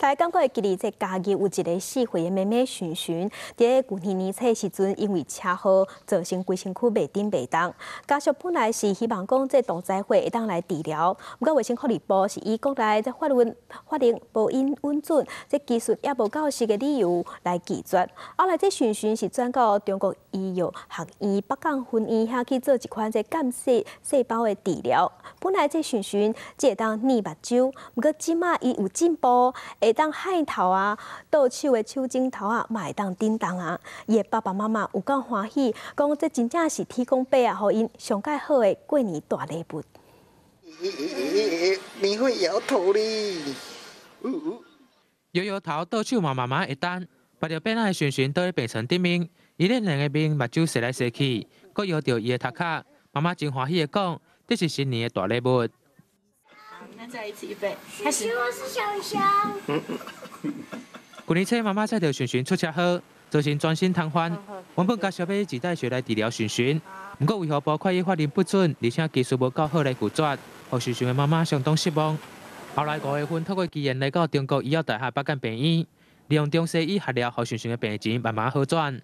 大家感觉记得这家己有一个四岁的妹妹璇璇，在去年年初时阵因为车祸造成规身躯袂顶袂当，家属本来是希望讲这动灾会会当来治疗，不过卫生福利部是以国内这法律法令无因稳准，这技术也无够实的理由来拒绝。后来这璇璇是转到中国医药学院北港分院遐去做一款这干细细胞的治疗。本来这璇璇只会当捏目睭，不过即马伊有进步。当海头啊，倒手的手镜头啊，嘛会当叮当啊。伊的爸爸妈妈有够欢喜，讲这真正是天公伯啊，互因上介好的过年大礼物。你会摇头哩？摇摇头，倒手嘛慢慢会当。把着变的璇璇倒在病床顶面，伊咧两个面目睭洗来洗去，搁摇着伊的头壳，妈妈真欢喜的讲，这是新年的大礼物。再一次预备，开始。我是小熊。去年车妈妈载着璇璇出车祸，造成全身瘫痪。原本甲小妹自带血来治疗璇璇，不过为何包括伊法令不准，而且技术无够好来拒绝，让璇璇的妈妈相当失望。后来五月份透过机缘来到中国医药大学北港病院，利用中西医合疗，让璇璇的病情慢慢好转。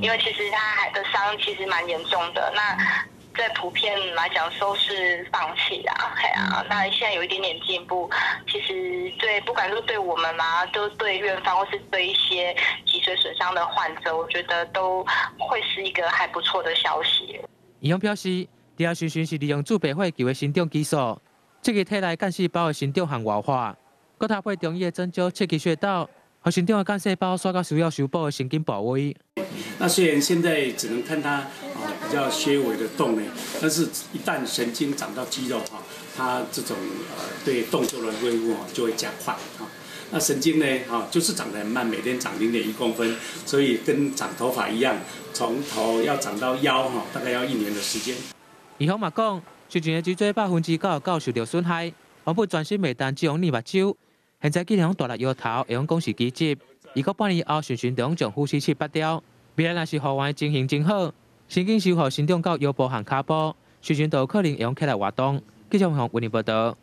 因为其实他的伤其实蛮严重的，那。在普遍来讲都是放弃啊，嘿啊，那现在有一点点进步，其实对不管是对我们嘛，都对院方或是对一些脊髓损伤的患者，我觉得都会是一个还不错的消息。医生表示，第二循循是利用主白血球的生长技术，这个体内干细胞的生长和活化，搁搭配中医的针灸刺激穴道，和生长的干细胞刷到需要修补的神经部位。那虽然现在只能看它。比较纤维的动呢，但是一旦神经长到肌肉哈，它这种呃对动作的恢复就会加快啊。那神经呢啊，就是长得很慢，每天长零点一公分，所以跟长头发一样，从头要长到腰哈，大概要一年的时间。以后嘛讲，最近的脊椎百分之九十九受到损害，包括全身未单只用你目睭，现在尽量大力摇头，会用讲是机制。如果半年后顺顺用将呼吸器拔掉，未来若是护完情形真好。神经修复心脏到腰部和脚部，顺顺都有可能用起来活动。记者向为您报道。